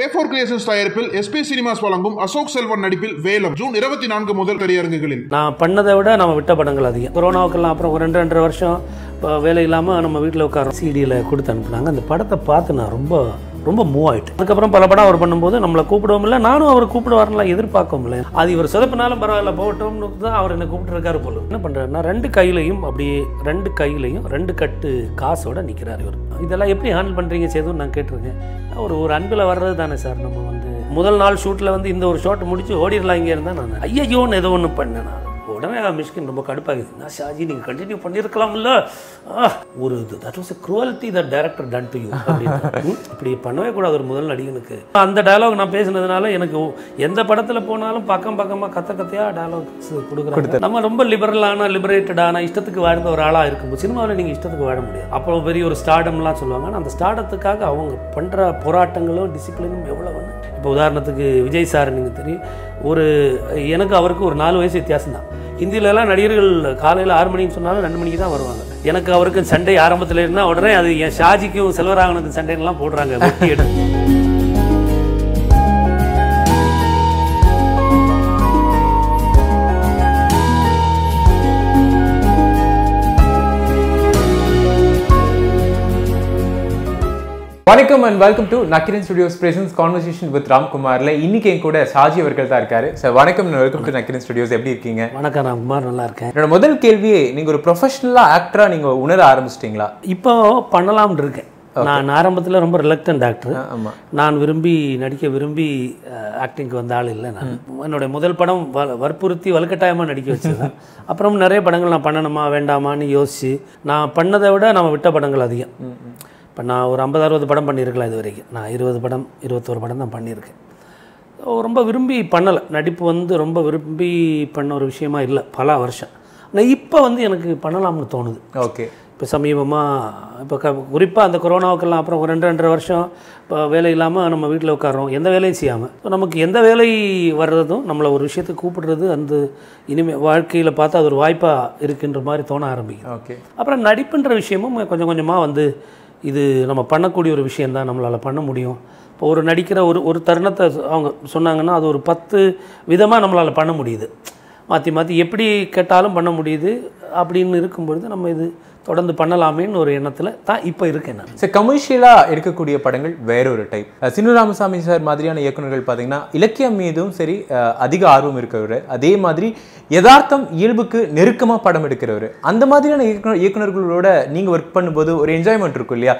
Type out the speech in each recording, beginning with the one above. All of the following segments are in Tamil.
ஏ ஃபோர் கிரியேஷன்ஸ் தயாரிப்பில் எஸ்பி சினிமாஸ் வழங்கும் அசோக் செல்வன் நடிப்பில் வேலம் ஜூன் இருபத்தி நான்கு முதல் திரையரங்குகளில் நான் பண்ணதை விட நம்ம விட்ட படங்கள் அதிகம். கொரோனாவுக்கெல்லாம் அப்புறம் ஒரு ரெண்டு ரெண்டரை வருஷம் இப்போ வேலை இல்லாமல் நம்ம வீட்டில் உட்கார சிடியில் கொடுத்து அனுப்புனாங்க. அந்த படத்தை பார்த்து நான் ரொம்ப ரொம்ப மூவ் ஆகிட்டேன் அதுக்கப்புறம் பல படம் அவர் பண்ணும்போது நம்மளை கூப்பிடவும் இல்லை நானும் அவர் கூப்பிடுவார்ல எதிர்பார்க்கவும் இல்லை அது இவர் சொதப்பினாலும் பரவாயில்ல போகட்டும்னு தான் அவர் என்ன கூப்பிட்டுருக்காரு போல. என்ன பண்ணுறாருன்னா ரெண்டு கையிலையும் அப்படியே ரெண்டு கையிலையும் ரெண்டு கட்டு காசோட நிற்கிறார் இவர். இதெல்லாம் எப்படி ஹேண்டில் பண்ணுறீங்க சேதுன்னு நான் கேட்டிருக்கேன். ஒரு ஒரு அன்பில் வர்றது தானே சார். நம்ம வந்து முதல் நாள் ஷூட்டில் வந்து இந்த ஒரு ஷாட் முடிச்சு ஓடிடலாம் இங்கே இருந்தால் நான். ஐயோன்னு ஏதோ ஒன்று பண்ணேன் நான். உடனே மிஷ்கின் ரொம்ப கடுப்பாகுது என்ன ஷாஜி நீங்கள் கண்டினியூ பண்ணியிருக்கலாம்ல? ஒரு that was cruelty the director done to you இப்படி பண்ணவே கூடாது ஒரு முதல் நடிகனுக்கு. அந்த டயலாக் நான் பேசினதுனால எனக்கு எந்த படத்தில் போனாலும் பக்கம் பக்கமாக கத்த கத்தையாக டயலாக்ஸ் கொடுக்குறாங்க. நம்ம ரொம்ப லிபரலான லிபரேட்டடான இஷ்டத்துக்கு வாழ்ந்த ஒரு ஆளாக இருக்கும்போது சினிமாவில் நீங்கள் இஷ்டத்துக்கு வாழ முடியாது. அப்புறம் பெரிய ஒரு ஸ்டார்டம்லாம் சொல்லுவாங்க. அந்த ஸ்டார்டத்துக்காக அவங்க பண்ணுற போராட்டங்களும் டிசிப்ளினும் எவ்வளோ ஒன்று இப்போ உதாரணத்துக்கு விஜய் சார் நீங்கள் தெரியும். ஒரு எனக்கு அவருக்கு ஒரு நாலு வயசு வித்தியாசம் தான் ஹிந்திலலாம் நடிகர்கள் காலையில் ஆறு மணின்னு சொன்னாலும் ரெண்டு மணிக்கு தான் வருவாங்க. எனக்கு அவருக்கு சண்டை ஆரம்பத்தில் இருந்தால் உடனே அது என் ஷாஜிக்கும் செல்வராகனுக்கும் சண்டைலாம் போடுறாங்க. வெட்டி எடுத்து. வணக்கம் and welcome to Nakkeeran studios presents conversation with ராம்குமார்ல இன்னைக்கு என் கூட ஷாஜி அவர்கள் தான் இருக்காரு. சார் வணக்கம் வெல்கம் டு நக்கிரன் ஸ்டுடியோஸ் எப்படி இருக்கீங்க? வணக்கம் நான் குமார் நல்லா இருக்கேன். என்னோட முதல் கேள்வியே நீங்க ஒரு ப்ரொஃபஷனலா ஆக்டரா நீங்க உணர ஆரம்பிச்சிட்டீங்களா? இப்போ பண்ணலாம்னு இருக்கேன். நான் ஆரம்பத்தில் ரொம்ப ரிலக்டன்ட் டாக்டர் ஆமா. நான் விரும்பி நடிக்க விரும்பி ஆக்டிங்க்கு வந்த ஆள் இல்லை நான். என்னுடைய முதல் படம் வ வற்புறுத்தி வலுக்கட்டாயமாக நடிக்க வச்சது அப்புறம் நிறைய படங்கள் நான் பண்ணணுமா வேண்டாமான்னு யோசிச்சு நான் பண்ணதை விட நம்ம விட்ட படங்கள் அதிகம். இப்போ நான் ஒரு ஐம்பது அறுபது படம் பண்ணியிருக்கலாம் இது வரைக்கும் நான் இருபது படம் இருபத்தோரு படம் தான் பண்ணியிருக்கேன். ரொம்ப விரும்பி பண்ணலை. நடிப்பு வந்து ரொம்ப விரும்பி பண்ண ஒரு விஷயமா இல்லை. பல வருஷம். ஆனால் இப்போ வந்து எனக்கு பண்ணலாம்னு தோணுது. ஓகே. இப்போ சமீபமாக இப்போ க குறிப்பாக அந்த கொரோனாவுக்கெல்லாம் அப்புறம் ஒரு ரெண்டு ரெண்டரை வருஷம் இப்போ வேலை இல்லாமல் நம்ம வீட்டில் உட்காரோம் எந்த வேலையும் செய்யாமல் இப்போ நமக்கு எந்த வேலை வர்றதும் நம்மளை ஒரு விஷயத்துக்கு கூப்பிடுறது அந்த இனிமேல் வாழ்க்கையில் பார்த்தா அது ஒரு வாய்ப்பாக இருக்குன்ற மாதிரி தோண ஆரம்பிக்கும் ஓகே. அப்புறம் நடிப்புன்ற விஷயமும் கொஞ்சம் கொஞ்சமாக வந்து இது நம்ம பண்ணக்கூடிய ஒரு விஷயந்தான் நம்மளால் பண்ண முடியும். இப்போ ஒரு நடிக்கிற ஒரு ஒரு தருணத்தை அவங்க சொன்னாங்கன்னா அது ஒரு பத்து விதமாக நம்மளால் பண்ண முடியுது. மாற்றி மாற்றி எப்படி கேட்டாலும் பண்ண முடியுது அப்படின்னு இருக்கும்பொழுது நம்ம இது தொடர்ந்து பண்ணலாமேன்னு ஒரு எண்ணத்தில் தான் இப்போ இருக்கேன் நான். சார் கமர்ஷியலாக எடுக்கக்கூடிய படங்கள் வேற ஒரு டைப் சின்னு ராமசாமி சார் மாதிரியான இயக்குனர்கள் பார்த்தீங்கன்னா இலக்கியம் மீதும் சரி அதிக ஆர்வம் இருக்கிறவர். அதே மாதிரி யதார்த்தம் இயல்புக்கு நெருக்கமாக படம் எடுக்கிறவர். அந்த மாதிரியான இயக்குனர் இயக்குநர்களோட நீங்கள் ஒர்க் பண்ணும்போது ஒரு என்ஜாய்மெண்ட் இருக்கும் இல்லையா?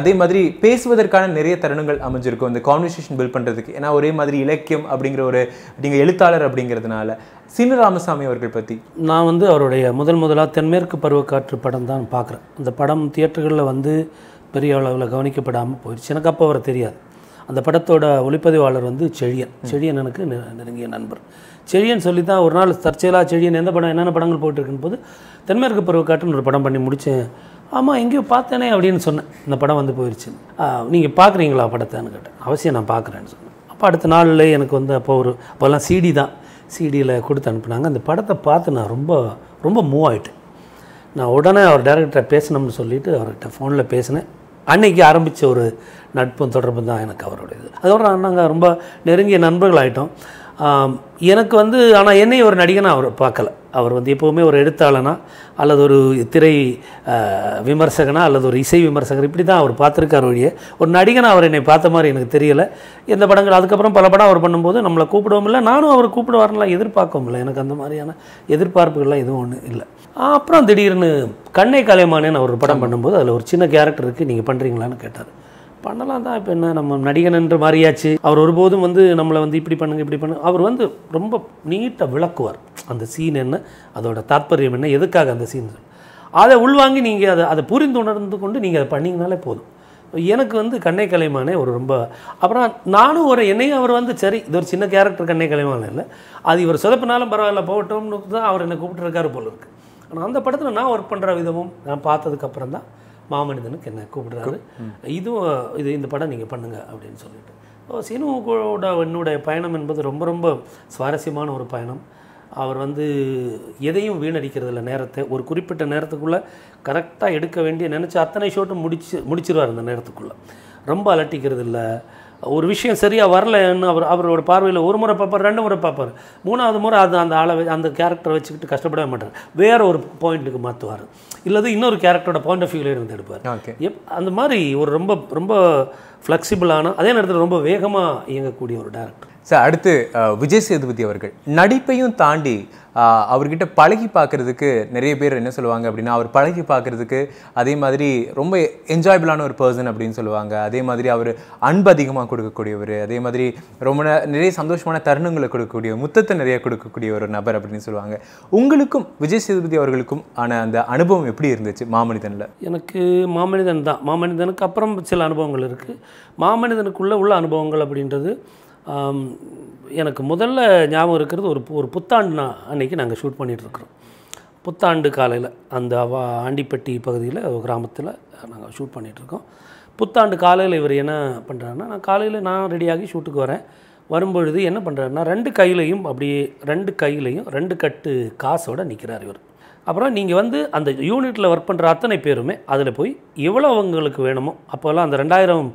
அதே மாதிரி பேசுவதற்கான நிறைய தருணங்கள் அமைஞ்சிருக்கும். இந்த கான்வர்சேஷன் பில்ட் பண்ணுறதுக்கு ஏன்னா ஒரே மாதிரி இலக்கியம் அப்படிங்கிற ஒரு நீங்கள் எழுத்தாளர் அப்படிங்கிறதுனால. சினு ராமசாமி அவர்கள் பற்றி நான் வந்து அவருடைய முதல் முதலாக தென்மேற்கு பருவக்காற்று படம் தான் பார்க்குறேன். அந்த படம் தியேட்டர்களில் வந்து பெரிய அளவில் கவனிக்கப்படாமல் போயிடுச்சு. எனக்கு அப்போ அவரை தெரியாது. அந்த படத்தோட ஒளிப்பதிவாளர் வந்து செழியன். செழியன் எனக்கு நெ- நெருங்கிய நண்பர். செழியன் சொல்லி தான் ஒரு நாள் தற்செயலாக செழியன் எந்த படம் என்னென்ன படங்கள் போயிட்டுருக்குன்னு போது தென்மேற்கு பருவக்காற்றுன்னு ஒரு படம் பண்ணி முடித்தேன் ஆமாம் எங்கேயோ பார்த்தேனே அப்படின்னு சொன்னேன். இந்த படம் வந்து போயிடுச்சு நீங்கள் பார்க்குறீங்களா படத்தைன்னு கேட்டேன் அவசியம் நான் பார்க்குறேன்னு சொன்னேன். அப்போ அடுத்த நாளில் எனக்கு வந்து அப்போ ஒரு அப்போல்லாம் சிடி தான். சிடியில் கொடுத்து அனுப்புனாங்க. அந்த படத்தை பார்த்து நான் ரொம்ப ரொம்ப மூவ் ஆயிட்டேன். நான் உடனே அவர் டேரக்டரை பேசணும்னு சொல்லிவிட்டு அவர்கிட்ட ஃபோனில் பேசினேன். அன்னைக்கு ஆரம்பித்த ஒரு நட்பும் தொடர்பும் தான் எனக்கு அவருடைய இது அதோட நாங்கள் ரொம்ப நெருங்கிய நண்பர்கள் ஆகிட்டோம் எனக்கு வந்து ஆனால் என்னை ஒரு நடிகனை அவர் பார்க்கல. அவர் வந்து எப்போவுமே ஒரு எழுத்தாளனா அல்லது ஒரு திரை விமர்சகனா அல்லது ஒரு இசை விமர்சகர் இப்படி தான் அவர் பார்த்துருக்கார் ஒழிய ஒரு நடிகனா அவர் என்னை பார்த்த மாதிரி எனக்கு தெரியல. எந்த படங்கள் அதுக்கப்புறம் பல படம் அவர் பண்ணும்போது நம்மளை கூப்பிடவும் இல்லை நானும் அவர் கூப்பிடுவாருலாம் எதிர்பார்க்கவும் இல்லை எனக்கு அந்த மாதிரியான எதிர்பார்ப்புகள்லாம் எதுவும் ஒன்றும் இல்லை. அப்புறம் திடீர்னு கண்ணை கலைமானேன்னு அவர் ஒரு படம் பண்ணும்போது அதில் ஒரு சின்ன கேரக்டர் இருக்குது நீங்கள் பண்ணுறீங்களான்னு கேட்டார். பண்ணலாம் தான். இப்போ என்ன நம்ம நடிகன் என்ற மாதிரியாச்சு அவர் ஒருபோதும் வந்து நம்மளை வந்து இப்படி பண்ணுங்க இப்படி பண்ணுங்க. அவர் வந்து ரொம்ப நீட்டாக விளக்குவார். அந்த சீன் என்ன அதோட தாற்பயம் என்ன எதுக்காக அந்த சீன் அதை உள்வாங்கி நீங்கள் அதை அதை புரிந்து உணர்ந்து கொண்டு நீங்கள் அதை பண்ணிங்கனாலே போதும். எனக்கு வந்து கண்ணை கலைமானே ஒரு ரொம்ப அப்புறம் நானும் ஒரு என்னையும் அவர் வந்து சரி இது ஒரு சின்ன கேரக்டர் கண்ணை கலைமான இல்லை. அது இவர் சொதப்பினாலும் பரவாயில்ல போகட்டும்னு தான் அவர் என்னை கூப்பிட்டுருக்காரு போல இருக்கு. ஆனால் அந்த படத்தில் நான் ஒர்க் பண்ணுற விதமும் நான் பார்த்ததுக்கப்புறம் தான் மாமனிதனுக்கு என்ன கூப்பிடுறாரு. இதுவும் இது இந்த படம் நீங்கள் பண்ணுங்க அப்படின்னு சொல்லிட்டு. ஓ, சீனு கூட என்னுடைய பயணம் என்பது ரொம்ப ரொம்ப சுவாரஸ்யமான ஒரு பயணம். அவர் வந்து எதையும் வீணடிக்கிறதில்ல நேரத்தை. ஒரு குறிப்பிட்ட நேரத்துக்குள்ளே கரெக்டாக எடுக்க வேண்டிய நினச்ச அத்தனை ஷோட்டும் முடிச்சு முடிச்சிருவார் அந்த நேரத்துக்குள்ளே. ரொம்ப அலட்டிக்கிறது இல்லை ஒரு விஷயம் சரியாக வரலன்னு அவர் அவரோட பார்வையில் ஒரு முறை பார்ப்பார் ரெண்டு முறை பார்ப்பார். மூணாவது முறை அது அந்த ஆளை அந்த கேரக்டரை வச்சுக்கிட்டு கஷ்டப்படவே மாட்டார். வேற ஒரு பாயிண்ட்டுக்கு மாற்றுவார் இல்லது இன்னொரு கேரக்டரோட பாயிண்ட் ஆஃப் வியூவில் இருந்து எடுப்பார். எப் அந்த மாதிரி ஒரு ரொம்ப ரொம்ப ஃப்ளெக்சிபிளான அதே நேரத்தில் ரொம்ப வேகமாக இயங்கக்கூடிய ஒரு டேரக்டர் சார் அடுத்து விஜய் சேதுபதி அவர்கள். நடிப்பையும் தாண்டி அவர்கிட்ட பழகி பார்க்குறதுக்கு நிறைய பேர் என்ன சொல்லுவாங்க அப்படின்னா அவர் பழகி பார்க்குறதுக்கு அதே மாதிரி ரொம்ப என்ஜாயபிளான ஒரு பர்சன் அப்படின்னு சொல்லுவாங்க. அதே மாதிரி அவர் அன்பு அதிகமாக கொடுக்கக்கூடியவர். அதே மாதிரி ரொம்ப நிறைய சந்தோஷமான தருணங்களை கொடுக்கக்கூடிய முத்தத்தை நிறைய கொடுக்கக்கூடிய ஒரு நபர் அப்படின்னு சொல்லுவாங்க. உங்களுக்கும் விஜய் சேதுபதி அவர்களுக்கும் ஆன அந்த அனுபவம் எப்படி இருந்துச்சு மாமனிதனில்? எனக்கு மாமனிதன் தான். மாமனிதனுக்கு அப்புறம் சில அனுபவங்கள் இருக்குது மாமனிதனுக்குள்ளே உள்ள அனுபவங்கள் அப்படின்றது எனக்கு முதல்ல ஞாபகம் இருக்கிறது ஒரு ஒரு புத்தாண்டு அன்றைக்கி நாங்கள் ஷூட் பண்ணிகிட்ருக்குறோம் புத்தாண்டு காலையில் அந்த அவா ஆண்டிப்பட்டி பகுதியில் கிராமத்தில் நாங்கள் ஷூட் பண்ணிகிட்ருக்கோம் புத்தாண்டு காலையில் இவர் என்ன பண்ணுறாருன்னா நான் காலையில் நான் ரெடியாகி ஷூட்டுக்கு வரேன். வரும்பொழுது என்ன பண்ணுறாருன்னா ரெண்டு கையிலையும் அப்படியே ரெண்டு கையிலையும் ரெண்டு கட்டு காசோட நிற்கிறார் இவர். அப்புறம் நீங்கள் வந்து அந்த யூனிட்டில் ஒர்க் பண்ணுற அத்தனை பேருமே அதில் போய் எவ்வளோ அவங்களுக்கு வேணுமோ அப்போல்லாம் அந்த ரெண்டாயிரம்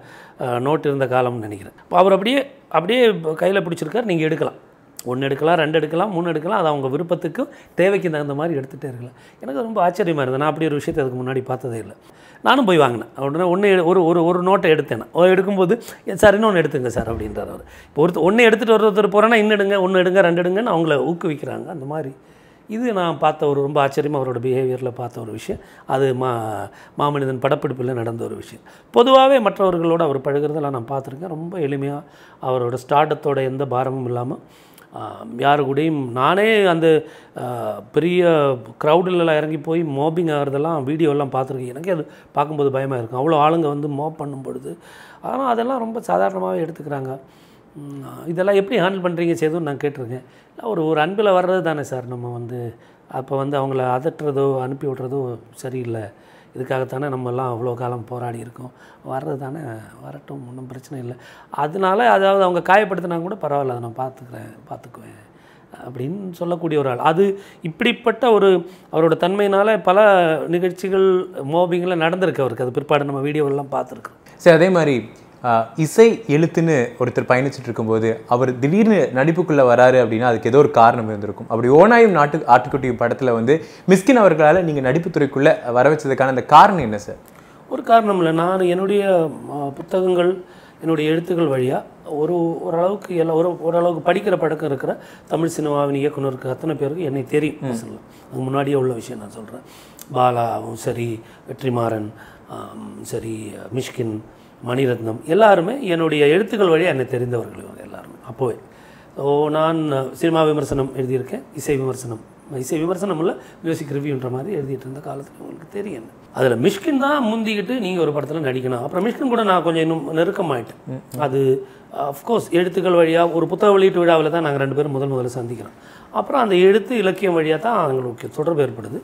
நோட் இருந்த காலம்னு நினைக்கிறேன். அவர் அப்படியே அப்படியே கையில் பிடிச்சிருக்கார் நீங்கள் எடுக்கலாம். ஒன்று எடுக்கலாம் ரெண்டு எடுக்கலாம் மூணு எடுக்கலாம் அது அவங்க விருப்பத்துக்கும் தேவைக்கு தகுந்த மாதிரி எடுத்துகிட்டே இருக்கலாம். எனக்கு ரொம்ப ஆச்சரியமாக இருந்தது. நான் அப்படி ஒரு விஷயத்தை அதுக்கு முன்னாடி பார்த்ததே இல்லை. நானும் போய் வாங்கினேன். உடனே ஒன்று ஒரு ஒரு ஒரு நோட்டை எடுத்தேன் எடுக்கும்போது சார் இன்னொன்று எடுத்துங்க சார் அப்படின்றார் அவர். இப்போ ஒருத்தர் ஒன்று எடுத்துகிட்டு ஒருத்தர் போகிறேன்னா இன்னும் எடுங்க ஒன்று எடுங்க ரெண்டு எடுங்கன்னு அவங்கள ஊக்குவிக்கிறாங்க. அந்த மாதிரி இது நான் பார்த்த ஒரு ரொம்ப ஆச்சரியமாக அவரோட பிஹேவியரில் பார்த்த ஒரு விஷயம். அது மா மாமனிதன் படப்பிடிப்பில் நடந்த ஒரு விஷயம். பொதுவாகவே மற்றவர்களோடு அவர் பழகுறதெல்லாம் நான் பார்த்துருக்கேன். ரொம்ப எளிமையாக அவரோட ஸ்டார்டத்தோட எந்த பாரமும் இல்லாமல் யாரு கூடயும் நானே அந்த பெரிய க்ரௌடிலலாம் இறங்கி போய் மோபிங் ஆகிறதெல்லாம் வீடியோலாம் பார்த்துருக்கேன். எனக்கே அது பார்க்கும்போது பயமாக இருக்கும் அவ்வளோ ஆளுங்க வந்து மோப் பண்ணும் பொழுது ஆனால் அதெல்லாம் ரொம்ப சாதாரணமாகவே எடுத்துக்கிறாங்க. இதெல்லாம் எப்படி ஹேண்டில் பண்ணுறீங்க சேதுன்னு நான் கேட்டிருக்கேன். ஒரு ஒரு அன்பில் வர்றது தானே சார் நம்ம வந்து அப்போ வந்து அவங்கள அதட்டுறதோ அனுப்பி விட்றதோ சரியில்லை. இதுக்காகத்தானே நம்மலாம் அவ்வளோ காலம் போராடி இருக்கோம். வர்றது தானே வரட்டும் ஒன்றும் பிரச்சனை இல்லை. அதனால அதாவது அவங்க காயப்படுத்தினா கூட பரவாயில்ல அதை நான் பார்த்துக்கிறேன் பார்த்துக்குவேன் அப்படின்னு சொல்லக்கூடிய ஒரு ஆள். அது இப்படிப்பட்ட ஒரு அவரோட தன்மையினால் பல நிகழ்ச்சிகள் மோபிங்கில் நடந்திருக்கு அவருக்கு. அது பிற்பாடு நம்ம வீடியோவெல்லாம் பார்த்துருக்கோம். சரி அதே மாதிரி இசை எழுத்துன்னு ஒருத்தர் பயணிச்சுட்டு இருக்கும்போது அவர் திடீர்னு நடிப்புக்குள்ள வராரு அப்படின்னா அதுக்கு ஏதோ ஒரு காரணம் இருந்திருக்கும். அப்படி ஓனாயும் நாட்டு ஆட்டுக்குட்டியும் படத்துல வந்து மிஸ்கின் அவர்களால நீங்க நடிப்பு துறைக்குள்ள வர வச்சதுக்கான அந்த காரணம் என்ன சார்? ஒரு காரணம் இல்லை. நான் என்னுடைய புத்தகங்கள் என்னுடைய எழுத்துக்கள் வழியாக ஒரு ஓரளவுக்கு எல்லா ஒரு ஓரளவுக்கு படிக்கிற பழக்கம் இருக்கிற தமிழ் சினிமாவின் இயக்குனருக்கு அத்தனை பேருக்கு என்னை தெரியும். அதுக்கு முன்னாடியே உள்ள விஷயம் நான் சொல்கிறேன் பாலாவும் சரி வெற்றிமாறன் சரி மிஷ்கின் மணிரத்னம். எல்லாருமே என்னுடைய எழுத்துக்கள் வழியாக என்னை தெரிந்தவர்கள் இவங்க எல்லாருமே. அப்போவே. ஓ நான் சினிமா விமர்சனம் எழுதியிருக்கேன். இசை விமர்சனம். இசை விமர்சனம் இல்லை மியூசிக் ரிவ்யூன்ற மாதிரி எழுதிட்டு இருந்த காலத்தில் உங்களுக்கு தெரியும் அதில் மிஷ்கின் தான் முந்திக்கிட்டு நீங்கள் ஒரு படத்தில் நடிக்கணும். அப்புறம் மிஷ்கின் கூட நான் கொஞ்சம் இன்னும் நெருக்கமாயிட்டேன். அது அஃப்கோர்ஸ் எழுத்துக்கள் வழியாக ஒரு புத்தக வெளியீட்டு விழாவில் தான் நாங்கள் ரெண்டு பேரும் முதல் முதல்ல சந்திக்கிறோம். அப்புறம் அந்த எழுத்து இலக்கியம் வழியாக தான் எங்களுக்கு தொடர்பு ஏற்படுது.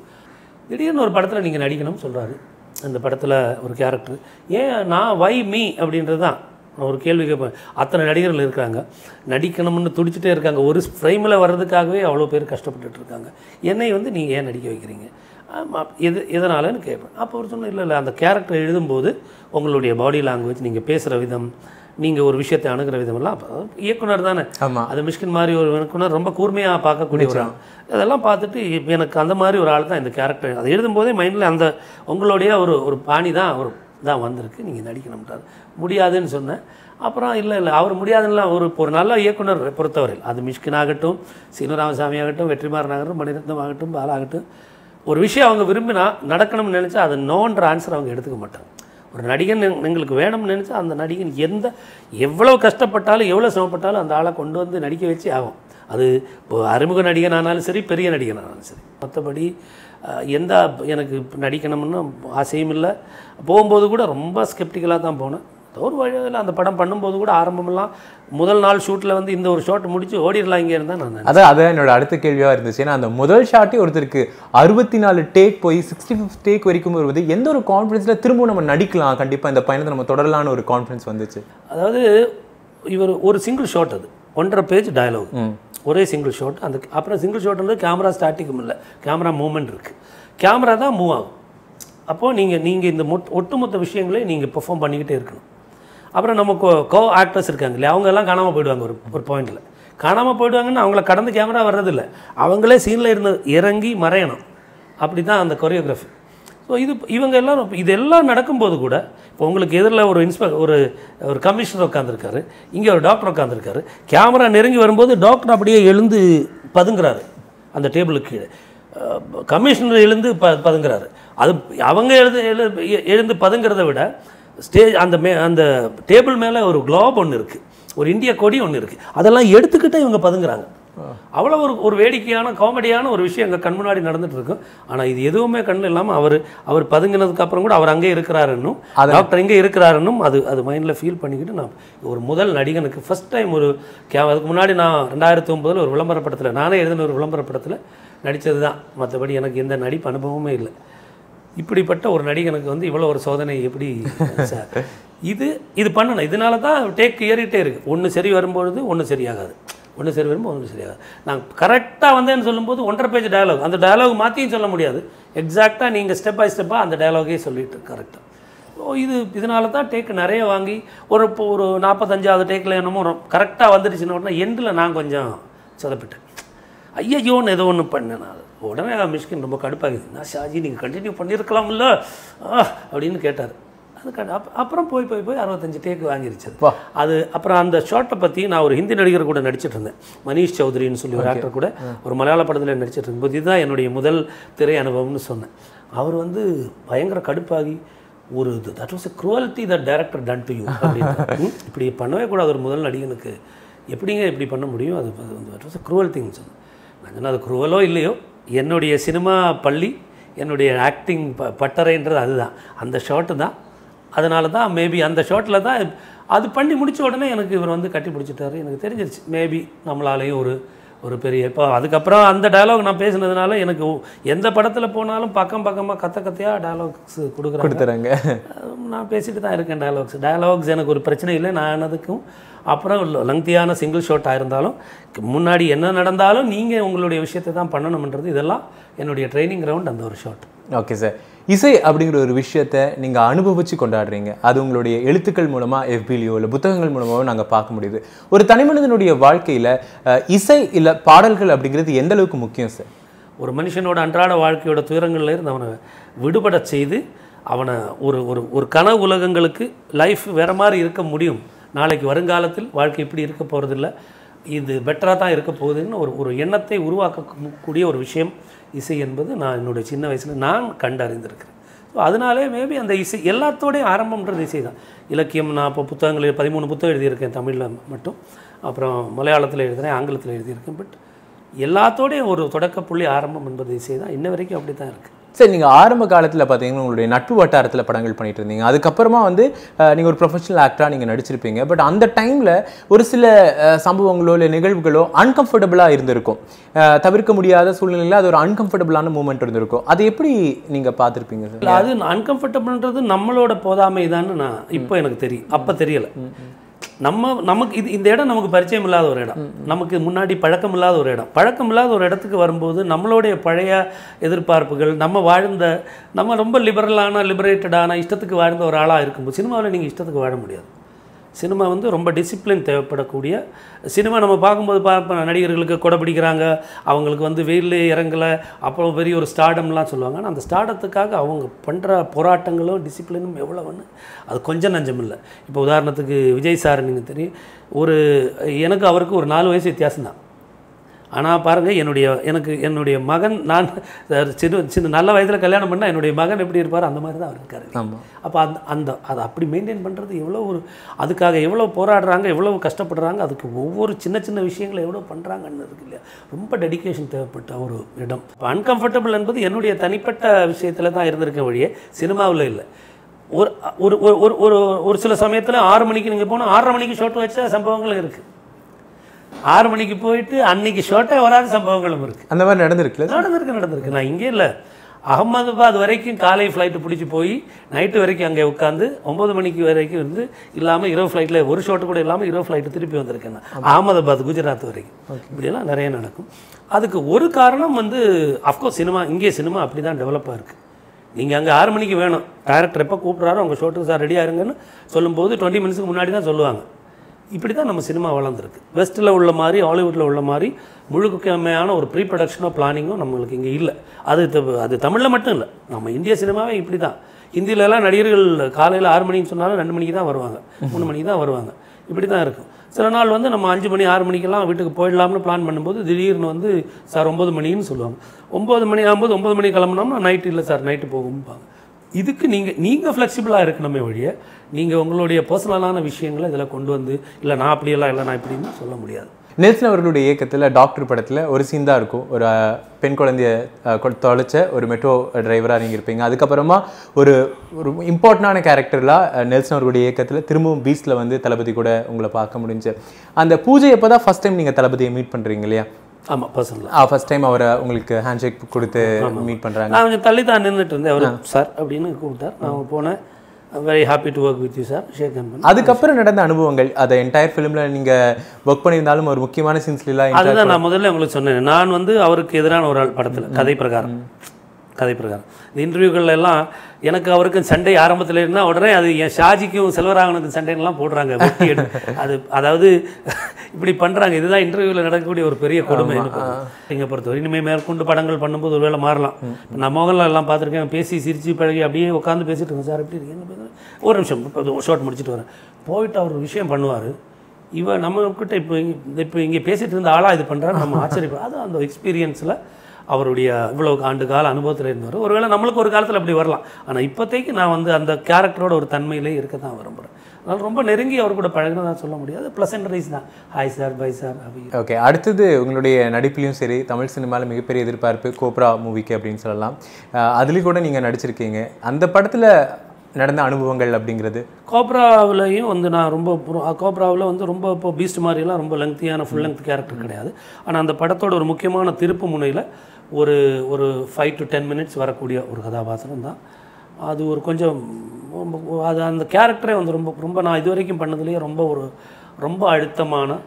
திடீர்னு ஒரு படத்தில் நீங்கள் நடிக்கணும்னு சொல்கிறாரு அந்த படத்தில் ஒரு கேரக்டர் ஏன் நான் வை மீ அப்படின்றது தான் நான் ஒரு கேள்வி கேட்பேன் அத்தனை நடிகர்கள் இருக்காங்க. நடிக்கணும்னு துடிச்சிட்டே இருக்காங்க. ஒரு ஃப்ரேமில் வர்றதுக்காகவே அவ்வளோ பேர் கஷ்டப்பட்டுட்டு இருக்காங்க. என்னை வந்து நீங்கள் ஏன் நடிக்க வைக்கிறீங்க? எது எதனாலன்னு கேட்பேன் அப்போ ஒரு சொன்ன இல்லை இல்லை அந்த கேரக்டர் எழுதும்போது உங்களுடைய பாடி லாங்குவேஜ் நீங்கள் பேசுகிற விதம் நீங்கள் ஒரு விஷயத்தை அணுகிற விதமெல்லாம் இயக்குனர் தானே. ஆமா. அது மிஷ்கின் மாதிரி ஒரு இயக்குனர் ரொம்ப கூர்மையாக பார்க்கக்கூடிய ஒரு அதெல்லாம் பார்த்துட்டு எனக்கு அந்த மாதிரி ஒரு ஆள் தான் இந்த கேரக்டர் அதை எழுதும்போதே மைண்டில் அந்த உங்களுடைய ஒரு ஒரு பாணி தான் ஒரு தான் வந்திருக்கு. நீங்கள் நடிக்கணும்ட்டார். முடியாதுன்னு சொன்னேன். அப்புறம் இல்லை இல்லை அவர் முடியாதுன்னா ஒரு ஒரு நல்ல இயக்குனர் பொறுத்தவரையில் அது மிஷ்கின் ஆகட்டும் சீனராமசாமி ஆகட்டும் வெற்றிமாறன் ஆகட்டும் மணிரத்னம் ஆகட்டும் பாலாகட்டும். ஒரு விஷயம் அவங்க விரும்பினா நடக்கணும்னு நினச்சா அது நோன்ற ஆன்சர் அவங்க எடுத்துக்க மாட்டாங்க. ஒரு நடிகன் எங்களுக்கு வேணும்னு நினச்சா அந்த நடிகன் எந்த எவ்வளோ கஷ்டப்பட்டாலும் எவ்வளோ சிரமப்பட்டாலும் அந்த ஆளை கொண்டு வந்து நடிக்க வச்சு ஆகும். அது இப்போ அறிமுக நடிகன் ஆனாலும் சரி பெரிய நடிகன் ஆனாலும் சரி மற்றபடி எந்த எனக்கு நடிக்கணும்னு ஆசையும் இல்லை. போகும்போது கூட ரொம்ப ஸ்கெப்டிக்கலாக தான் போனேன். ஒரு வழியில் அந்த படம் பண்ணும்போது கூட ஆரம்பமெல்லாம் முதல் நாள் ஷூட்டில் வந்து இந்த ஒரு ஷாட் முடிச்சு ஓடிடலாம் இங்கே இருந்தால் நான். அதான் அதான் என்னோட அடுத்த கேள்வியா இருந்துச்சு. ஏன்னா அந்த முதல் ஷாட்டே ஒருத்தருக்கு அறுபத்தி நாலு டேக் போய் சிக்ஸ்டி ஃபிஃப்த் டேக் வரைக்கும் வருவது எந்த ஒரு கான்ஃபிடன்ஸ்ல திரும்ப நம்ம நடிக்கலாம். கண்டிப்பா இந்த பயணத்தை நம்ம தொடரலாம்னு ஒரு கான்ஃபிடன்ஸ் வந்துச்சு. அதாவது இவர் ஒரு சிங்கிள் ஷாட் அது. ஒன்றரை பேஜ் டயலாக் ஒரே சிங்கிள் ஷாட் அந்த அப்புறம் சிங்கிள் ஷாட்ன்றது கேமரா ஸ்டாட்டிக்கும் இல்லை. கேமரா மூவ்மெண்ட் இருக்குது கேமரா தான் மூவ் ஆகும். அப்போது நீங்கள் நீங்கள் இந்த மொட் ஒட்டுமொத்த விஷயங்களையும் நீங்கள் பெர்ஃபார்ம் பண்ணிக்கிட்டே இருக்கணும். அப்புறம் நம்ம கோ கோ ஆக்டர்ஸ் இருக்காங்க இல்லையா அவங்கெல்லாம் காணாமல் போயிடுவாங்க ஒரு ஒரு பாயிண்டில் காணாமல் போயிடுவாங்கன்னு அவங்கள கடந்து கேமரா வர்றதில்ல. அவங்களே சீனில் இருந்து இறங்கி மறையணும். அப்படி தான் அந்த கொரியோகிராஃபி ஸோ இது இவங்க எல்லாம் இதெல்லாம் நடக்கும்போது கூட இப்போ உங்களுக்கு எதிரில் ஒரு இன்ஸ்பெக்டர் ஒரு ஒரு கமிஷனர் உட்காந்துருக்காரு இங்கே ஒரு டாக்டர் உட்காந்துருக்காரு கேமரா நெருங்கி வரும்போது டாக்டர் அப்படியே எழுந்து பதுங்குறாரு. அந்த டேபிளுக்கு கீழே. கமிஷனர் எழுந்து ப பதுங்குறாரு. அது அவங்க எழுது எழு எழுந்து பதுங்கிறத விட ஸ்டேஜ் அந்த மே அந்த டேபிள் மேலே ஒரு குளோப் ஒன்று இருக்குது ஒரு இந்திய கொடி ஒன்று இருக்குது அதெல்லாம் எடுத்துக்கிட்டே இவங்க பதுங்குறாங்க. அவ்வளோ ஒரு ஒரு வேடிக்கையான காமெடியான ஒரு விஷயம் எங்கள் கண் முன்னாடி நடந்துட்டு இருக்கும் ஆனால் இது எதுவுமே கண்ணு இல்லாமல் அவர் அவர் பதுங்கினதுக்கு அப்புறம் கூட அவர் அங்கே இருக்கிறாருன்னும் டாக்டர் எங்கே இருக்கிறாருன்னும் அது அது மைண்டில் ஃபீல் பண்ணிக்கிட்டு நான் ஒரு முதல் நடிகனுக்கு ஃபர்ஸ்ட் டைம் ஒரு கே அதுக்கு முன்னாடி நான் ரெண்டாயிரத்தி ஒம்போதில் ஒரு விளம்பர படத்தில் நானே எழுதின ஒரு விளம்பர படத்தில் நடித்தது தான் மற்றபடி எனக்கு எந்த நடிப்பு அனுபவமே இல்லை. இப்படிப்பட்ட ஒரு நடிகனுக்கு வந்து இவ்வளோ ஒரு சோதனை எப்படி சார்? இது இது பண்ணணும். இதனால தான் டேக் ஏறிட்டே இருக்குது ஒன்று சரி வரும்பொழுது ஒன்று சரியாகாது. ஒன்று சரி வரும்போது ஒன்று சரியாகாது. நான் கரெக்டாக வந்தேன்னு சொல்லும்போது ஒன்றரை பேஜ் டயலாக் அந்த டயலாக் மாற்றியும் சொல்ல முடியாது. எக்ஸாக்டாக நீங்கள் ஸ்டெப் பை ஸ்டெப்பாக அந்த டயலாகே சொல்லிட்டு கரெக்டாக ஸோ இது இதனால தான் டேக் நிறைய வாங்கி ஒரு இப்போ ஒரு நாற்பத்தஞ்சாவது டேக்கில் என்னமோ கரெக்டாக வந்துடுச்சுன்னு உடனே எண்டில் நான் கொஞ்சம் சொதப்பிட்டேன். ஐயோன்னு ஏதோ ஒன்று பண்ணேன் நான். உடனே மிஷ்கின் ரொம்ப கடுப்பாகுது நான் ஷாஜி நீங்கள் கண்டினியூ பண்ணியிருக்கலாம்ல? அப்படின்னு கேட்டார். அது கண்டு அப் அப்புறம் போய் போய் போய் அறுபத்தஞ்சு டேக் வாங்கிருச்சு அது. அப்புறம் அந்த ஷார்ட்டை பற்றி நான் ஒரு ஹிந்தி நடிகர் கூட நடிச்சிட்டு இருந்தேன். மனிஷ் சௌத்ரின்னு சொல்லி ஒரு ஆக்டர் கூட. ஒரு மலையாள படத்தில் நடிச்சிட்டு இருக்கும்போது இதுதான் என்னுடைய முதல் திரை அனுபவம்னு சொன்னேன். அவர் வந்து பயங்கர கடுப்பாகி ஒரு that was a cruelty that director done to you. அப்படின்னு இப்படி பண்ணவே கூடாது. ஒரு முதல் நடிகனுக்கு எப்படிங்க இப்படி பண்ண முடியும்? அது வந்து தட் வாஸ் cruel thing. சொன்னேன். நான் சொன்னேன் அது குருவலோ இல்லையோ? என்னுடைய சினிமா பள்ளி என்னுடைய ஆக்டிங் ப பட்டறைன்றது அதுதான். அந்த ஷர்ட்டு தான். அதனால தான் மேபி அந்த ஷர்ட்டில் தான் அது பண்ணி முடிச்ச உடனே எனக்கு இவர் வந்து கட்டி பிடிச்சிட்டாரு. எனக்கு தெரிஞ்சிருச்சு. மேபி நம்மளாலேயும் ஒரு ஒரு பெரிய இப்போ அதுக்கப்புறம் அந்த டயலாக் நான் பேசுனதுனால எனக்கு எந்த படத்தில் போனாலும் பக்கம் பக்கமாக கத்த கத்தையாக டயலாக்ஸ் கொடுக்குறாங்க. கொடுத்துறாங்க. நான் பேசிட்டு தான் இருக்கேன் டயலாக்ஸ் டயலாக்ஸ் எனக்கு ஒரு பிரச்சனை இல்லை நான் அதுக்கும் அப்புறம் லங்தியான சிங்கிள் ஷாட்டாக இருந்தாலும் முன்னாடி என்ன நடந்தாலும் நீங்கள் உங்களுடைய விஷயத்தை தான் பண்ணணுன்றது இதெல்லாம் என்னுடைய ட்ரைனிங் கிரவுண்ட் அந்த ஒரு ஷாட் ஓகே சார் இசை அப்படிங்கிற ஒரு விஷயத்த நீங்கள் அனுபவித்து கொண்டாடுறீங்க. அது உங்களுடைய எழுத்துக்கள் மூலமாக எஃபிலியோ இல்லை புத்தகங்கள் மூலமாகவும் நாங்கள் பார்க்க முடியுது. ஒரு தனிமனிதனுடைய வாழ்க்கையில் இசை இல்லை பாடல்கள் அப்படிங்கிறது எந்த அளவுக்கு முக்கியம் சார் ஒரு மனுஷனோட அன்றாட வாழ்க்கையோட துயரங்கள்ல இருந்து அவனை விடுபட செய்து அவனை ஒரு ஒரு ஒரு கனவு உலகங்களுக்கு லைஃப் வேற மாதிரி இருக்க முடியும். நாளைக்கு வருங்காலத்தில் வாழ்க்கை இப்படி இருக்க போகிறதில்ல இது பெட்டராக தான் இருக்க போகுதுன்னு ஒரு ஒரு எண்ணத்தை உருவாக்கக்கூடிய ஒரு விஷயம். இசை என்பது நான் என்னுடைய சின்ன வயசில் நான் கண்டறிந்திருக்கிறேன் ஸோ அதனாலே மேபி அந்த இசை எல்லாத்தோடையும் ஆரம்பம்ன்றது இசை தான். இலக்கியம் நான் இப்போ புத்தகங்கள் பதிமூணு புத்தகம் எழுதியிருக்கேன் தமிழில் மட்டும். அப்புறம் மலையாளத்தில் எழுதுகிறேன் ஆங்கிலத்தில் எழுதியிருக்கேன். பட் எல்லாத்தோடையும் ஒரு தொடக்க புள்ளி ஆரம்பம் என்பது இசை தான். இன்ன வரைக்கும் அப்படி தான் இருக்குது சரி நீங்க ஆரம்ப காலத்துல பாத்தீங்கன்னா உங்களுடைய நட்பு வட்டாரத்துல படங்கள் பண்ணிட்டு இருந்தீங்க அதுக்கப்புறமா வந்து அஹ், நீங்க ஒரு ப்ரொஃபஷனல் ஆக்டரா நீங்க நடிச்சிருப்பீங்க. பட் அந்த டைம்ல ஒரு சில சம்பவங்களோ இல்லை நிகழ்வுகளோ அன்கம்ஃபர்டபுளா இருந்திருக்கும். தவிர்க்க முடியாத சூழ்நிலையில அது ஒரு அன்கம்ஃபர்டபுளான மூமெண்ட் இருந்திருக்கும். அது எப்படி நீங்க பார்த்திருப்பீங்க? சார் அது அன்கம்ஃபர்டபுள்ன்றது நம்மளோட போதாமை தான் நான் இப்போ எனக்கு தெரியும் அப்போ தெரியலை. நம்ம நமக்கு இது இந்த இடம் நமக்கு பரிச்சயம் இல்லாத ஒரு இடம். நமக்கு முன்னாடி பழக்கம் இல்லாத ஒரு இடம். பழக்கம் இல்லாத ஒரு இடத்துக்கு வரும்போது நம்மளுடைய பழைய எதிர்பார்ப்புகள் நம்ம வாழ்ந்த நம்ம ரொம்ப லிபரலான லிபரேட்டடான இஷ்டத்துக்கு வாழ்ந்த ஒரு ஆளாக இருக்கும்போது சினிமாவில் நீங்கள் இஷ்டத்துக்கு வாழ முடியாது. சினிமா வந்து ரொம்ப டிசிப்ளின் தேவைப்படக்கூடிய சினிமா நம்ம பார்க்கும்போது பார்ப்போம் நடிகர்களுக்கு கொடை பிடிக்கிறாங்க அவங்களுக்கு வந்து வெயிலே இறங்கலை அப்புறம் பெரிய ஒரு ஸ்டார்டம்லாம் சொல்லுவாங்க. ஆனால் அந்த ஸ்டார்டத்துக்காக அவங்க பண்ணுற போராட்டங்களும் டிசிப்ளினும் எவ்வளோன்னு அது கொஞ்சம் நஞ்சம் இல்லை. இப்போ உதாரணத்துக்கு விஜய் சார் நீங்கள் தெரியும் ஒரு எனக்கு அவருக்கு ஒரு நாலு வயசு வித்தியாசம் தான் ஆனால் பாருங்கள் என்னுடைய எனக்கு என்னுடைய மகன் நான் சின்ன சின்ன நல்ல வயதில் கல்யாணம் பண்ணால் என்னுடைய மகன் எப்படி இருப்பார் அந்த மாதிரி தான் அவர் இருக்காரு. அப்போ அந்த அந்த அதை அப்படி மெயின்டைன் பண்ணுறது எவ்வளோ ஒரு அதுக்காக எவ்வளோ போராடுறாங்க எவ்வளோ கஷ்டப்படுறாங்க அதுக்கு ஒவ்வொரு சின்ன சின்ன விஷயங்களை எவ்வளோ பண்ணுறாங்கன்னு இருக்கு இல்லையா? ரொம்ப டெடிகேஷன் தேவைப்பட்ட ஒரு இடம். அன்கம்ஃபர்டபுள் என்பது என்னுடைய தனிப்பட்ட விஷயத்தில் தான் இருந்திருக்க வழியே சினிமாவில் இல்லை. ஒரு ஒரு ஒரு ஒரு ஒரு ஒரு சில சமயத்தில் ஆறு மணிக்கு நீங்கள் போனால் ஆறரை மணிக்கு ஷோட்டு வச்ச சம்பவங்களும் இருக்குது ஆறு மணிக்கு போயிட்டு அன்னைக்கு ஷோட்டே வராத சம்பவங்களும் இருக்குது அந்த மாதிரி நடந்திருக்குல்ல நடந்திருக்கு நடந்திருக்கு. நான் இங்கே இல்லை. அகமதாபாத் வரைக்கும் காலை ஃப்ளைட்டு பிடிச்சி போய் நைட்டு வரைக்கும் அங்கே உட்காந்து ஒம்பது மணிக்கு வரைக்கும் இருந்து இல்லாமல் இரவு ஃப்ளைட்டில் ஒரு ஷாட்டு கூட இல்லாமல் இரவு ஃப்ளைட்டு திருப்பி வந்திருக்கேன் நான். அகமதாபாத் குஜராத் வரைக்கும். இப்படியெல்லாம் நிறைய நடக்கும். அதுக்கு ஒரு காரணம் வந்து அஃப்கோர்ஸ் சினிமா இங்கே சினிமா அப்படி தான் டெவலப்பாக இருக்குது நீங்கள் அங்கே ஆறு மணிக்கு வேணும். டேரக்டர் எப்போ கூப்பிட்றாரோ அவங்க ஷோட்டுக்கு சார் ரெடியாக இருங்கன்னு சொல்லும்போது டுவெண்ட்டி மினிட்ஸ்க்கு முன்னாடி தான் சொல்லுவாங்க. இப்படி தான் நம்ம சினிமா வளர்ந்துருக்கு. வெஸ்ட்டில் உள்ள மாதிரி ஹாலிவுட்டில் உள்ள மாதிரி முழுக்கமையான ஒரு ப்ரீ ப்ரொடக்ஷனோ பிளானிங்கோ நம்மளுக்கு இங்கே இல்லை. அது த- அது தமிழில் மட்டும் இல்லை. நம்ம இந்திய சினிமாவே இப்படி தான் ஹிந்திலலாம் நடிகர்கள் காலையில் ஆறு மணின்னு சொன்னாலும் ரெண்டு மணிக்கு தான் வருவாங்க. மூணு மணிக்கு தான் வருவாங்க. இப்படி தான் இருக்கும். சில நாள் வந்து நம்ம அஞ்சு மணி ஆறு மணிக்கெல்லாம் வீட்டுக்கு போயிடலாம்னு பிளான் பண்ணும்போது திடீர்னு வந்து சார் ஒம்பது மணின்னு சொல்லுவாங்க. ஒம்பது மணி ஆகும்போது ஒம்பது மணி கிளம்புனோம்னா நைட்டு இல்லை சார் நைட்டு போகும்பாங்க. இதுக்கு நீங்கள் நீங்கள் ஃப்ளெக்சிபிளாக இருக்கணுமே ஒழிய நீங்கள் உங்களுடைய பர்சனலான விஷயங்களை இதில் கொண்டு வந்து இல்லை நான் அப்படியெல்லாம் இல்லை நான் இப்படின்னு சொல்ல முடியாது. நெல்சன் அவர்களுடைய இயக்கத்தில் டாக்டர் படத்தில் ஒரு சீன் தான் இருக்கும். ஒரு பெண் குழந்தைய கொ- தொலைச்ச ஒரு மெட்ரோ டிரைவராக நீங்கள் இருப்பீங்க. அதுக்கப்புறமா ஒரு ஒரு இம்பார்ட்டண்டான கேரக்டர்லாம் நெல்சன் அவர்களுடைய இயக்கத்தில் திரும்பவும் பீச்சில் வந்து தளபதி கூட உங்களை பார்க்க முடிஞ்சு. அந்த பூஜை எப்போ தான் ஃபஸ்ட் டைம் நீங்கள் தளபதியை மீட் பண்ணுறீங்க இல்லையா? ஆமாம் பர்சனலாக ஃபர்ஸ்ட் டைம் அவரை உங்களுக்கு ஹேண்ட் ஷேக் கொடுத்து மீட் பண்ணுறாங்க நான் கொஞ்சம் தள்ளி தான் நின்றுட்டு இருந்தேன். அவர் சார் அப்படின்னு கூப்பிட்டார். நான் போனேன். Very happy to work with you sir shake hand அதுக்கப்புறம் நடந்த அனுபவங்கள் அதை என்டையர் ஃபிலிமில் நீங்கள் ஒர்க் பண்ணியிருந்தாலும் ஒரு முக்கியமான சீன்ஸ்லாம் அதுதான் நான் முதல்ல உங்களுக்கு சொன்னேன். நான் வந்து அவருக்கு எதிரான ஒரு ஆள் படத்தில் கதை பிரகாரம். கதை பிரகாரம். இந்த இன்டர்வியூகள்ல எல்லாம் எனக்கு அவருக்கும் சண்டை ஆரம்பத்தில் இருந்தால் உடனே அது என் ஷாஜிக்கும் செல்வராகவனுக்கும் சண்டைலாம் போடுறாங்க அது அதாவது இப்படி பண்ணுறாங்க இதுதான் இன்டர்வியூவில் நடக்கக்கூடிய ஒரு பெரிய கொடுமை. இங்கே பொறுத்தவரை இனிமேல் மேற்கொண்டு படங்கள் பண்ணும்போது ஒருவேளை மாறலாம். இப்ப நான் மோகன்லால் எல்லாம் பார்த்துருக்கேன். பேசி சிரிச்சு பழகி அப்படியே உட்காந்து பேசிட்டு இருக்கேன். சார் எப்படி இருக்கீங்க. ஒரு நிமிஷம். ஷார்ட் முடிச்சுட்டு வரேன். போயிட்டு அவர் ஒரு விஷயம் பண்ணுவார். இவன் நம்மக்கிட்ட இப்போ இங்கே இப்போ இங்கே பேசிட்டு இருந்த ஆளாக இது பண்ணுறாரு நம்ம ஆச்சரியப்படும் அது அந்த எக்ஸ்பீரியன்ஸில் அவருடைய இவ்வளவு ஆண்டு கால அனுபவத்தில் இருந்தவர். ஒருவேளை நம்மளுக்கு ஒரு காலத்தில் அப்படி வரலாம். ஆனால் இப்போதைக்கு நான் வந்து அந்த கேரக்டரோட ஒரு தன்மையிலே இருக்க தான் விரும்புகிறேன் அதனால் ரொம்ப நெருங்கி அவர் கூட பழகினதான் சொல்ல முடியாது. ப்ளசன்ட் ரைஸ் தான். ஹாய் சார் பை சார் அப்படி ஓகே அடுத்தது உங்களுடைய நடிப்புலையும் சரி தமிழ் சினிமாவில் மிகப்பெரிய எதிர்பார்ப்பு கோப்ரா மூவிக்கு அப்படின்னு சொல்லலாம். அதுலயும் கூட நீங்கள் நடிச்சிருக்கீங்க. அந்த படத்தில் நடந்த அனுபவங்கள் அப்படிங்கிறது? கோப்ராவிலையும் வந்து நான் ரொம்ப கோப்ராவில் வந்து ரொம்ப இப்போ பீஸ்ட் மாதிரிலாம் ரொம்ப லெங்க்தியான ஃபுல் லெங்க் கேரக்டர் கிடையாது. ஆனால் அந்த படத்தோட ஒரு முக்கியமான திருப்பு முனையில் ஒரு ஒரு ஃபைவ் டு டென் மினிட்ஸ் வரக்கூடிய ஒரு கதாபாத்திரம் தான். அது ஒரு கொஞ்சம் ரொம்ப- அது அந்த கேரக்டரே வந்து ரொம்ப ரொம்ப நான் இது வரைக்கும் பண்ணதுலேயே ரொம்ப ஒரு ரொம்ப அழுத்தமான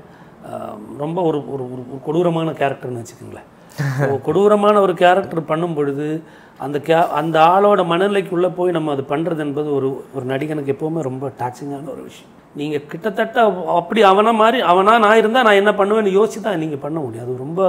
ரொம்ப ஒரு ஒரு கொடூரமான கேரக்டர்னு வச்சுக்கோங்களேன். கொடூரமான ஒரு கேரக்டர் பண்ணும் பொழுது அந்த கே அந்த ஆளோட மனநிலைக்குள்ளே போய் நம்ம அது பண்ணுறது என்பது ஒரு ஒரு நடிகனுக்கு எப்போவுமே ரொம்ப டாக்ஸிங்கான ஒரு விஷயம். நீங்கள் கிட்டத்தட்ட அப்படி அவனா மாதிரி அவனா நான் இருந்தால் நான் என்ன பண்ணுவேன்னு யோசிச்சு தான் நீங்கள் பண்ண முடியும். அது ரொம்ப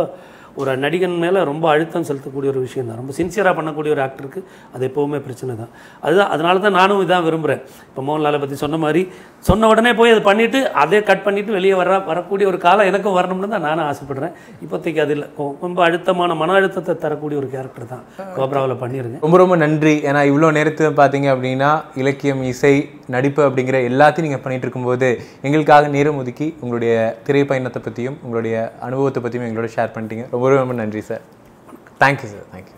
ஒரு நடிகன் மேலே ரொம்ப அழுத்தம் செலுத்தக்கூடிய ஒரு விஷயம் தான். ரொம்ப சின்சியராக பண்ணக்கூடிய ஒரு ஆக்டருக்கு அது எப்போவுமே பிரச்சனை தான். அதுதான் அதனால தான் நானும் இதான் விரும்புகிறேன் இப்போ மோகன்லாலை பற்றி சொன்ன மாதிரி சொன்ன உடனே போய் அதை பண்ணிவிட்டு அதே கட் பண்ணிவிட்டு வெளியே வர வரக்கூடிய ஒரு காலம் எனக்கும் வரணும்னு தான் நானும் ஆசைப்படுறேன். இப்போதைக்கு அது இல்லை. ரொம்ப அழுத்தமான மன அழுத்தத்தை தரக்கூடிய ஒரு கேரக்டர் தான். கோப்ராவில் பண்ணியிருக்கேன். ரொம்ப ரொம்ப நன்றி. ஏன்னா இவ்வளோ நேரத்தை பார்த்தீங்க அப்படின்னா இலக்கியம் இசை நடிப்பு அப்படிங்கிற எல்லாத்தையும் நீங்கள் பண்ணிகிட்டு இருக்கும்போது எங்களுக்காக நேரம் ஒதுக்கி உங்களுடைய திரைப்பயணத்தை பற்றியும் உங்களுடைய அனுபவத்தை பற்றியும் எங்களோட ஷேர் பண்ணிட்டீங்க. ரொம்ப ரொம்ப நன்றி சார் தேங்க்யூ சார் தேங்க்யூ